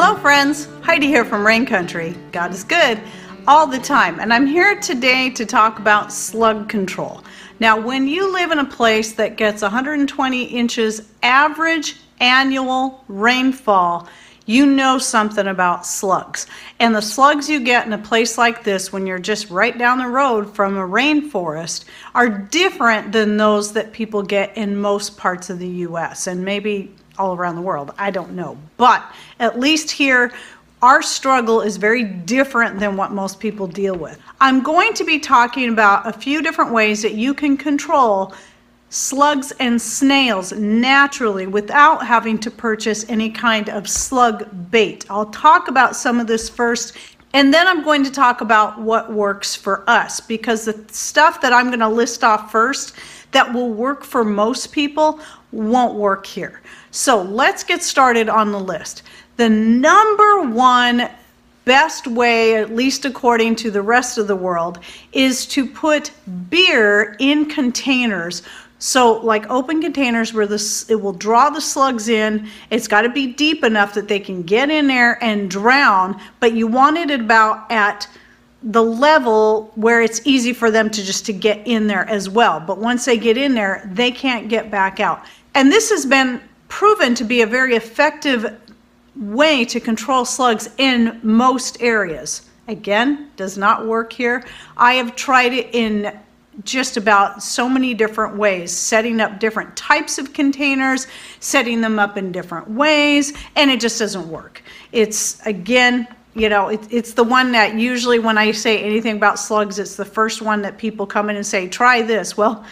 Hello friends, Heidi here from Rain Country. God is good all the time and I'm here today to talk about slug control. Now when you live in a place that gets 120 inches average annual rainfall, you know something about slugs. And the slugs you get in a place like this when you're just right down the road from a rainforest are different than those that people get in most parts of the US and maybe all around the world. I don't know. But at least here, our struggle is very different than what most people deal with. I'm going to be talking about a few different ways that you can control slugs and snails naturally without having to purchase any kind of slug bait. I'll talk about some of this first and then I'm going to talk about what works for us because the stuff that I'm going to list off first that will work for most people won't work here. So let's get started on the list. The number one best way, at least according to the rest of the world, is to put beer in containers. So like open containers where this it will draw the slugs in. It's got to be deep enough that they can get in there and drown, but you want it about at the level where it's easy for them to just to get in there as well. But once they get in there, they can't get back out. And this has been proven to be a very effective way to control slugs in most areas. Again, does not work here. I have tried it in just about so many different ways, setting up different types of containers, setting them up in different ways, and it just doesn't work. It's, again, you know, it, it's the one that usually when I say anything about slugs, it's the first one that people come in and say, try this. Well,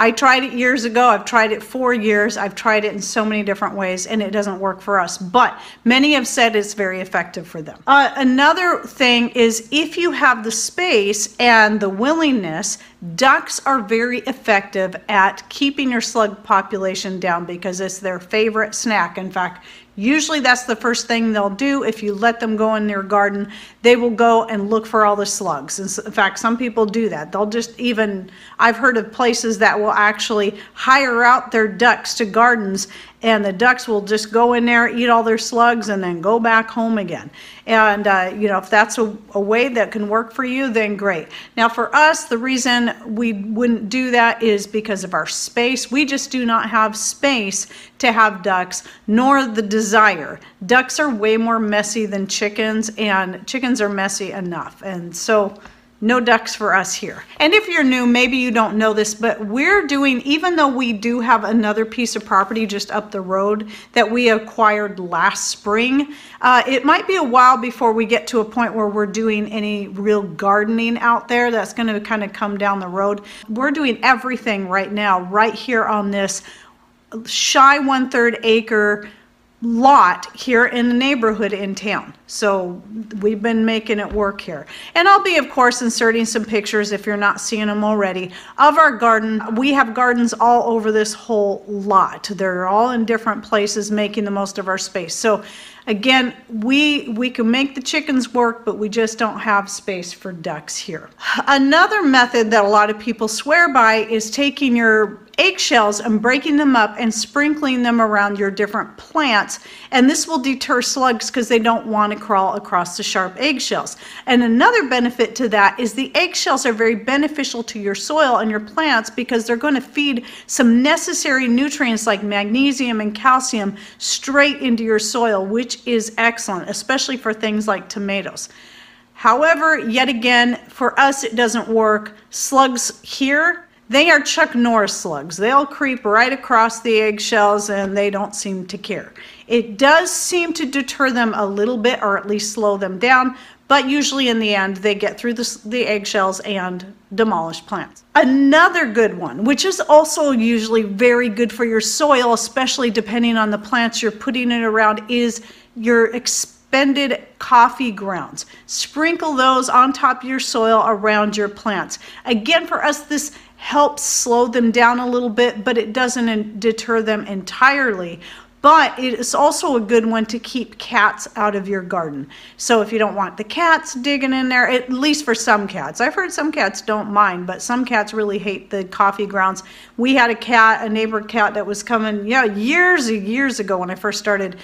I tried it years ago. I've tried it four years. I've tried it in so many different ways and it doesn't work for us. But many have said it's very effective for them. Uh, another thing is if you have the space and the willingness, ducks are very effective at keeping your slug population down because it's their favorite snack. In fact, Usually that's the first thing they'll do if you let them go in their garden. They will go and look for all the slugs. In fact, some people do that. They'll just even, I've heard of places that will actually hire out their ducks to gardens and the ducks will just go in there, eat all their slugs, and then go back home again. And, uh, you know, if that's a, a, way that can work for you, then great. Now, for us, the reason we wouldn't do that is because of our space. We just do not have space to have ducks, nor the desire. Ducks are way more messy than chickens, and chickens are messy enough. And so, no ducks for us here. And if you're new, maybe you don't know this, but we're doing, even though we do have another piece of property just up the road that we acquired last spring, uh, it might be a while before we get to a point where we're doing any real gardening out there. That's gonna kind of come down the road. We're doing everything right now, right here on this shy one third acre lot here in the neighborhood in town. So we've been making it work here. And I'll be, of course, inserting some pictures if you're not seeing them already of our garden. We have gardens all over this whole lot. They're all in different places making the most of our space. So again, we, we can make the chickens work, but we just don't have space for ducks here. Another method that a lot of people swear by is taking your eggshells and breaking them up and sprinkling them around your different plants. And this will deter slugs because they don't want to crawl across the sharp eggshells. And another benefit to that is the eggshells are very beneficial to your soil and your plants because they're going to feed some necessary nutrients like magnesium and calcium straight into your soil, which is excellent, especially for things like tomatoes. However, yet again, for us, it doesn't work. Slugs here they are Chuck Norris slugs. They'll creep right across the eggshells and they don't seem to care. It does seem to deter them a little bit or at least slow them down, but usually in the end they get through the, the eggshells and demolish plants. Another good one, which is also usually very good for your soil, especially depending on the plants you're putting it around, is your expended coffee grounds. Sprinkle those on top of your soil around your plants. Again, for us, this helps slow them down a little bit, but it doesn't deter them entirely. But it is also a good one to keep cats out of your garden. So if you don't want the cats digging in there, at least for some cats. I've heard some cats don't mind, but some cats really hate the coffee grounds. We had a cat, a neighbor cat that was coming, yeah, years and years ago when I first started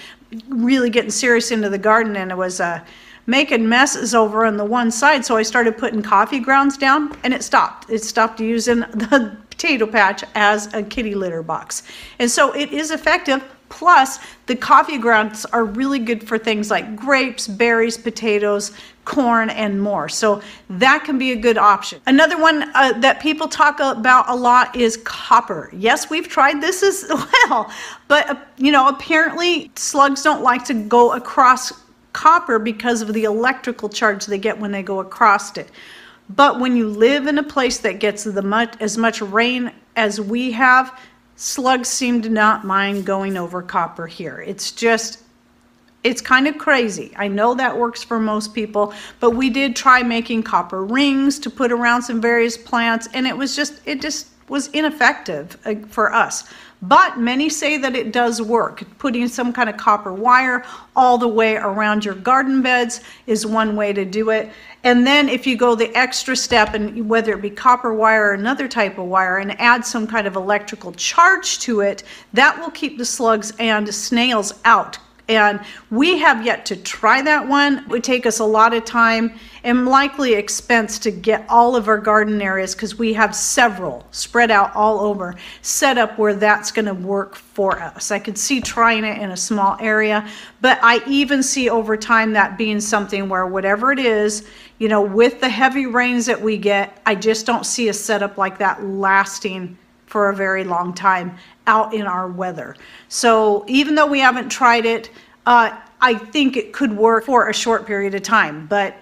really getting serious into the garden and it was uh, making messes over on the one side. So I started putting coffee grounds down and it stopped. It stopped using the potato patch as a kitty litter box. And so it is effective. Plus, the coffee grounds are really good for things like grapes, berries, potatoes, corn, and more. So that can be a good option. Another one uh, that people talk about a lot is copper. Yes, we've tried this as well, but uh, you know, apparently slugs don't like to go across copper because of the electrical charge they get when they go across it. But when you live in a place that gets the much, as much rain as we have, slugs seem to not mind going over copper here. It's just, it's kind of crazy. I know that works for most people, but we did try making copper rings to put around some various plants, and it was just, it just was ineffective uh, for us. But many say that it does work. Putting some kind of copper wire all the way around your garden beds is one way to do it. And then if you go the extra step, and whether it be copper wire or another type of wire, and add some kind of electrical charge to it, that will keep the slugs and snails out and we have yet to try that one. It would take us a lot of time and likely expense to get all of our garden areas because we have several spread out all over set up where that's going to work for us. I could see trying it in a small area, but I even see over time that being something where whatever it is, you know, with the heavy rains that we get, I just don't see a setup like that lasting for a very long time out in our weather. So even though we haven't tried it, uh, I think it could work for a short period of time. But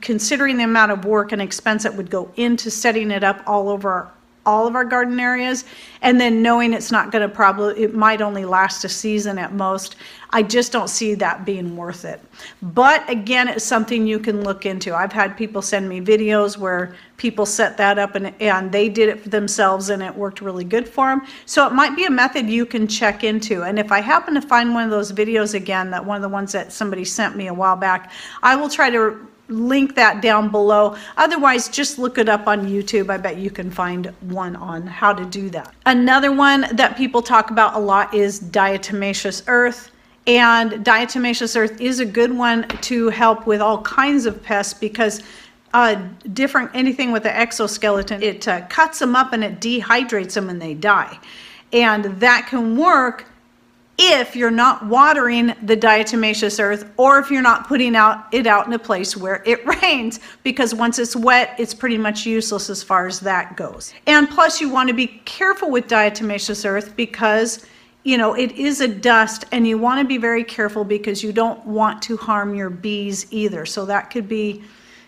considering the amount of work and expense that would go into setting it up all over all of our garden areas. And then knowing it's not going to probably it might only last a season at most i just don't see that being worth it. But again it's something you can look into. I've had people send me videos where people set that up and, and they did it for themselves and it worked really good for them so it might be a method you can check into. And if i happen to find one of those videos again that one of the ones that somebody sent me a while back i will try to link that down below. Otherwise, just look it up on YouTube. I bet you can find one on how to do that. Another one that people talk about a lot is diatomaceous earth. And diatomaceous earth is a good one to help with all kinds of pests because uh, different anything with the exoskeleton, it uh, cuts them up and it dehydrates them and they die. And that can work if you're not watering the diatomaceous earth or if you're not putting out it out in a place where it rains because once it's wet it's pretty much useless as far as that goes. And plus you want to be careful with diatomaceous earth because you know it is a dust and you want to be very careful because you don't want to harm your bees either. So that could be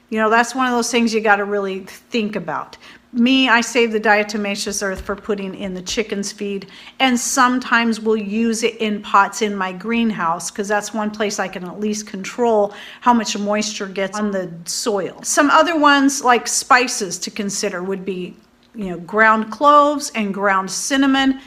you know that's one of those things you got to really think about me, I save the diatomaceous earth for putting in the chicken's feed, and sometimes we'll use it in pots in my greenhouse because that's one place I can at least control how much moisture gets on the soil. Some other ones like spices to consider would be, you know, ground cloves and ground cinnamon.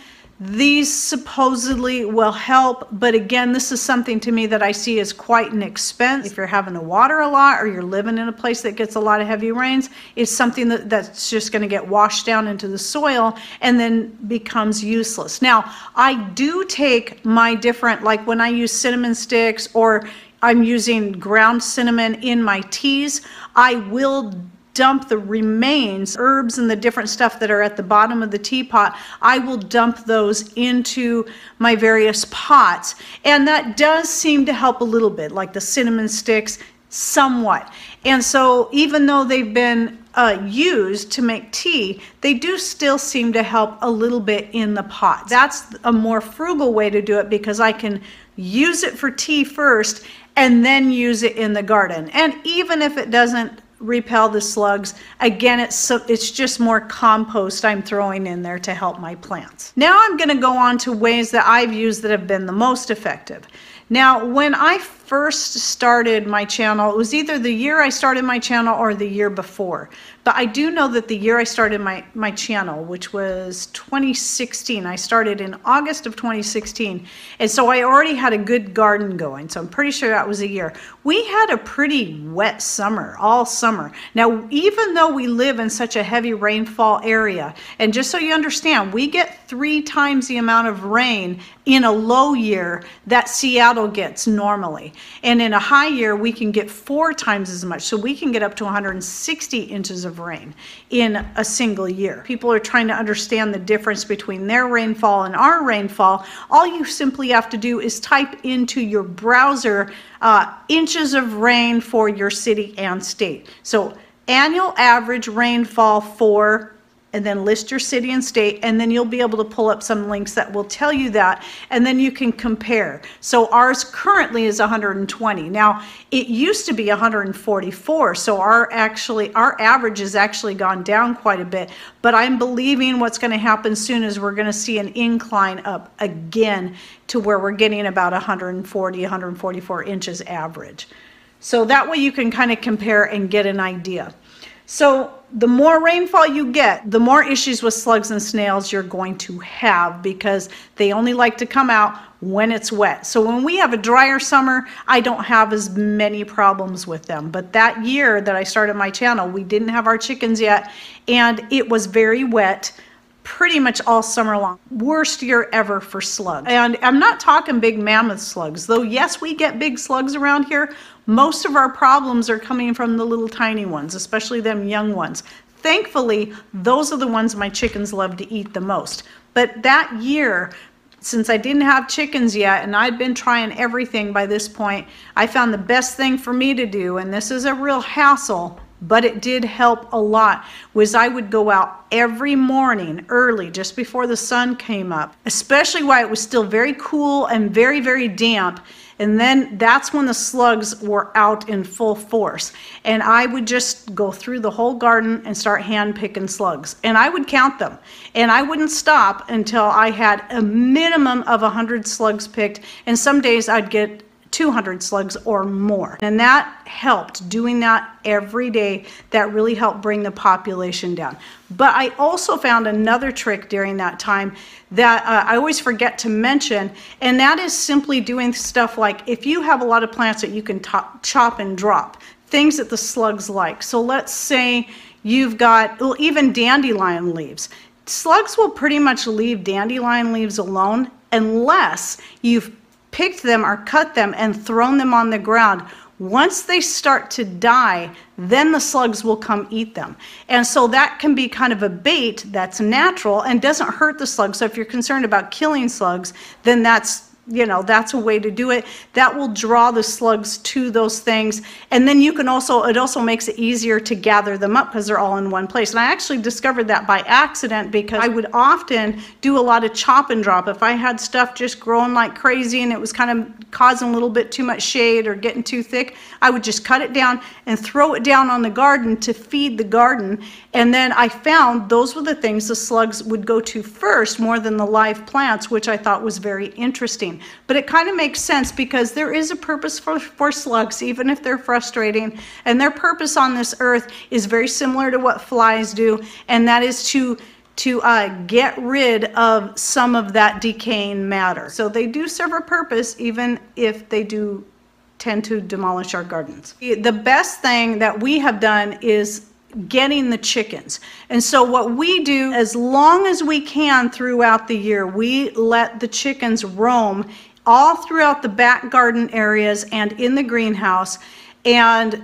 These supposedly will help, but again, this is something to me that I see as quite an expense. If you're having to water a lot or you're living in a place that gets a lot of heavy rains, it's something that, that's just going to get washed down into the soil and then becomes useless. Now, I do take my different, like when I use cinnamon sticks or I'm using ground cinnamon in my teas, I will dump the remains, herbs and the different stuff that are at the bottom of the teapot, I will dump those into my various pots. And that does seem to help a little bit, like the cinnamon sticks, somewhat. And so even though they've been uh, used to make tea, they do still seem to help a little bit in the pot. That's a more frugal way to do it because I can use it for tea first and then use it in the garden. And even if it doesn't repel the slugs. Again, it's, so, it's just more compost I'm throwing in there to help my plants. Now I'm going to go on to ways that I've used that have been the most effective. Now, when I first started my channel, it was either the year I started my channel or the year before. But I do know that the year I started my, my channel, which was 2016, I started in August of 2016. And so I already had a good garden going. So I'm pretty sure that was a year. We had a pretty wet summer, all summer. Now, even though we live in such a heavy rainfall area, and just so you understand, we get three times the amount of rain in a low year that Seattle gets normally. And in a high year, we can get four times as much. So we can get up to 160 inches of rain in a single year. People are trying to understand the difference between their rainfall and our rainfall. All you simply have to do is type into your browser uh, inches of rain for your city and state. So annual average rainfall for and then list your city and state, and then you'll be able to pull up some links that will tell you that, and then you can compare. So ours currently is 120. Now, it used to be 144, so our actually, our average has actually gone down quite a bit, but I'm believing what's gonna happen soon is we're gonna see an incline up again to where we're getting about 140, 144 inches average. So that way you can kind of compare and get an idea. So the more rainfall you get, the more issues with slugs and snails you're going to have because they only like to come out when it's wet. So when we have a drier summer, I don't have as many problems with them. But that year that I started my channel, we didn't have our chickens yet and it was very wet pretty much all summer long. Worst year ever for slugs. And I'm not talking big mammoth slugs, though yes, we get big slugs around here. Most of our problems are coming from the little tiny ones, especially them young ones. Thankfully, those are the ones my chickens love to eat the most. But that year, since I didn't have chickens yet and I'd been trying everything by this point, I found the best thing for me to do, and this is a real hassle, but it did help a lot was I would go out every morning early just before the sun came up especially while it was still very cool and very very damp and then that's when the slugs were out in full force. And I would just go through the whole garden and start hand picking slugs and I would count them. And I wouldn't stop until I had a minimum of 100 slugs picked and some days I'd get 200 slugs or more. And that helped, doing that every day, that really helped bring the population down. But I also found another trick during that time that uh, I always forget to mention, and that is simply doing stuff like if you have a lot of plants that you can chop and drop, things that the slugs like. So let's say you've got, well, even dandelion leaves. Slugs will pretty much leave dandelion leaves alone unless you've picked them or cut them and thrown them on the ground, once they start to die, then the slugs will come eat them. And so that can be kind of a bait that's natural and doesn't hurt the slugs. So if you're concerned about killing slugs, then that's you know, that's a way to do it. That will draw the slugs to those things. And then you can also, it also makes it easier to gather them up because they're all in one place. And I actually discovered that by accident because I would often do a lot of chop and drop. If I had stuff just growing like crazy and it was kind of causing a little bit too much shade or getting too thick, I would just cut it down and throw it down on the garden to feed the garden. And then I found those were the things the slugs would go to first more than the live plants, which I thought was very interesting. But it kind of makes sense because there is a purpose for, for slugs, even if they're frustrating. And their purpose on this earth is very similar to what flies do, and that is to to uh, get rid of some of that decaying matter. So they do serve a purpose even if they do tend to demolish our gardens. The best thing that we have done is getting the chickens. And so what we do, as long as we can throughout the year, we let the chickens roam all throughout the back garden areas and in the greenhouse. And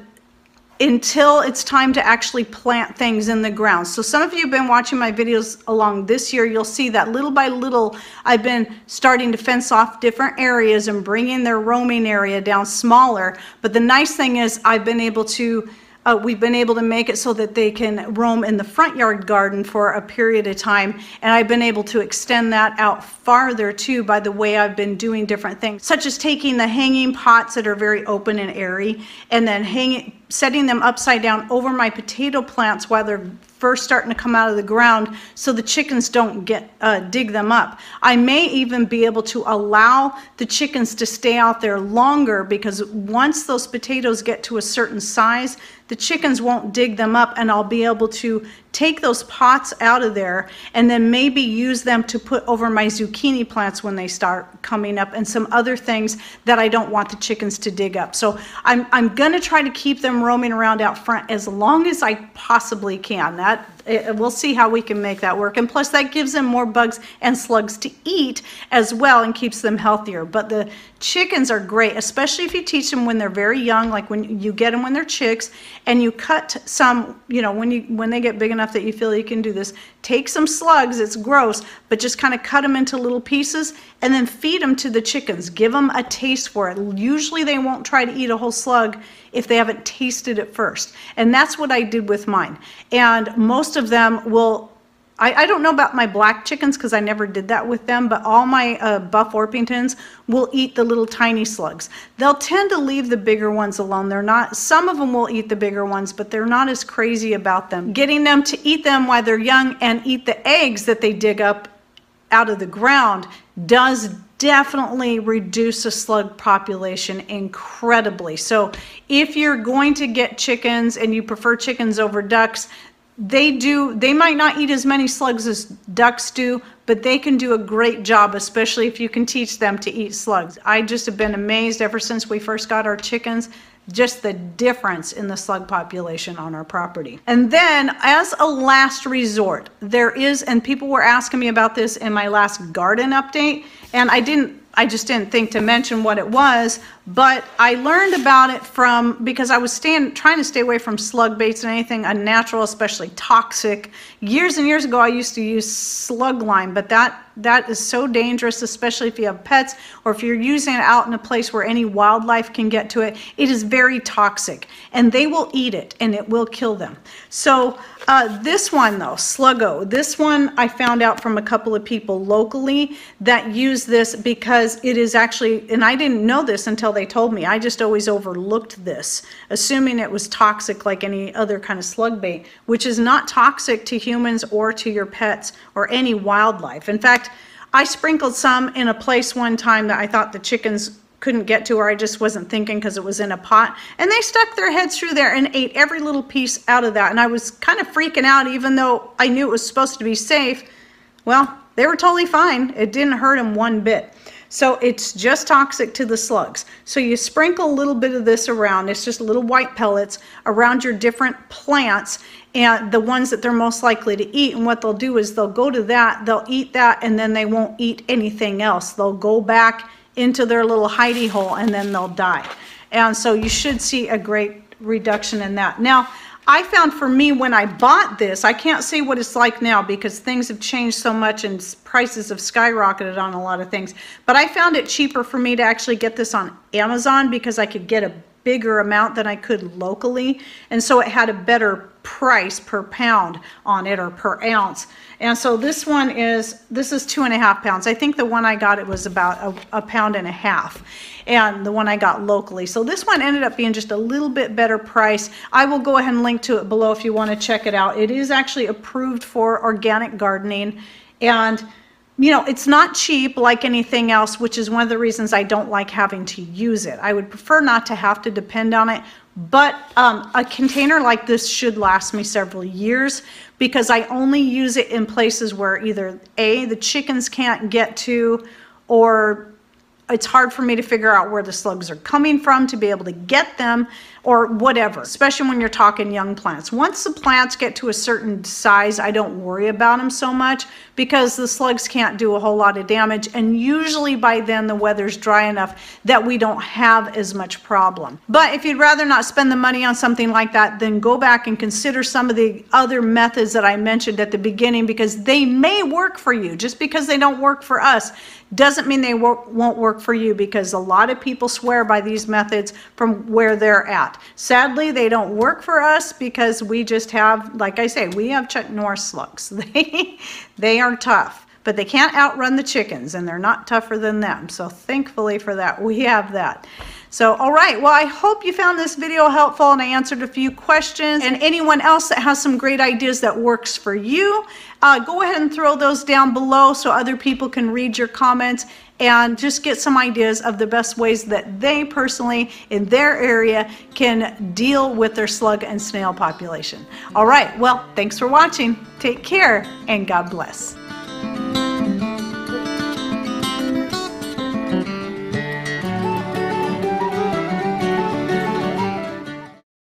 until it's time to actually plant things in the ground. So some of you have been watching my videos along this year, you'll see that little by little I've been starting to fence off different areas and bringing their roaming area down smaller. But the nice thing is I've been able to uh, we've been able to make it so that they can roam in the front yard garden for a period of time. And I've been able to extend that out farther too by the way I've been doing different things, such as taking the hanging pots that are very open and airy and then hanging, setting them upside down over my potato plants while they're first starting to come out of the ground so the chickens don't get uh, dig them up. I may even be able to allow the chickens to stay out there longer because once those potatoes get to a certain size, the chickens won't dig them up and I'll be able to take those pots out of there and then maybe use them to put over my zucchini plants when they start coming up and some other things that I don't want the chickens to dig up. So I'm, I'm going to try to keep them roaming around out front as long as I possibly can. That it, we'll see how we can make that work. And plus that gives them more bugs and slugs to eat as well and keeps them healthier. But the chickens are great, especially if you teach them when they're very young, like when you get them when they're chicks and you cut some, you know, when you when they get big enough that you feel you can do this, take some slugs, it's gross, but just kind of cut them into little pieces and then feed them to the chickens. Give them a taste for it. Usually they won't try to eat a whole slug if they haven't tasted it first. And that's what I did with mine. And most of them will I, I, don't know about my black chickens because I never did that with them, but all my uh, buff Orpingtons will eat the little tiny slugs. They'll tend to leave the bigger ones alone. They're not, some of them will eat the bigger ones, but they're not as crazy about them. Getting them to eat them while they're young and eat the eggs that they dig up out of the ground does definitely reduce the slug population incredibly. So if you're going to get chickens and you prefer chickens over ducks, they do they might not eat as many slugs as ducks do but they can do a great job especially if you can teach them to eat slugs. I just have been amazed ever since we first got our chickens just the difference in the slug population on our property. And then as a last resort there is and people were asking me about this in my last garden update and i didn't I just didn't think to mention what it was, but I learned about it from, because I was stand, trying to stay away from slug baits and anything unnatural, especially toxic. Years and years ago, I used to use slug lime, but that that is so dangerous, especially if you have pets or if you're using it out in a place where any wildlife can get to it. It is very toxic and they will eat it and it will kill them. So uh, this one though, Sluggo, this one I found out from a couple of people locally that use this because it is actually, and I didn't know this until they told me, I just always overlooked this, assuming it was toxic like any other kind of slug bait, which is not toxic to humans or to your pets or any wildlife. In fact, I sprinkled some in a place one time that I thought the chickens couldn't get to or I just wasn't thinking because it was in a pot. And they stuck their heads through there and ate every little piece out of that. And I was kind of freaking out even though I knew it was supposed to be safe. Well, they were totally fine. It didn't hurt them one bit. So it's just toxic to the slugs. So you sprinkle a little bit of this around. It's just little white pellets around your different plants and the ones that they're most likely to eat. And what they'll do is they'll go to that, they'll eat that, and then they won't eat anything else. They'll go back into their little hidey hole and then they'll die. And so you should see a great reduction in that. Now, I found for me when I bought this, I can't say what it's like now because things have changed so much and prices have skyrocketed on a lot of things. But I found it cheaper for me to actually get this on Amazon because I could get a bigger amount than I could locally. And so it had a better price per pound on it or per ounce. And so this one is, this is two and a half pounds. I think the one I got, it was about a, a pound and a half and the one I got locally. So this one ended up being just a little bit better price. I will go ahead and link to it below if you want to check it out. It is actually approved for organic gardening and you know, it's not cheap like anything else, which is one of the reasons I don't like having to use it. I would prefer not to have to depend on it, but um, a container like this should last me several years because I only use it in places where either A, the chickens can't get to, or it's hard for me to figure out where the slugs are coming from to be able to get them or whatever, especially when you're talking young plants. Once the plants get to a certain size, I don't worry about them so much because the slugs can't do a whole lot of damage. And usually by then the weather's dry enough that we don't have as much problem. But if you'd rather not spend the money on something like that, then go back and consider some of the other methods that I mentioned at the beginning because they may work for you. Just because they don't work for us doesn't mean they won't work for you because a lot of people swear by these methods from where they're at. Sadly, they don't work for us because we just have, like I say, we have Chuck Norris looks. They, they are tough but they can't outrun the chickens and they're not tougher than them. So thankfully for that, we have that. So, all right, well, I hope you found this video helpful and I answered a few questions. And anyone else that has some great ideas that works for you, uh, go ahead and throw those down below so other people can read your comments and just get some ideas of the best ways that they personally in their area can deal with their slug and snail population. All right, well, thanks for watching. Take care and God bless.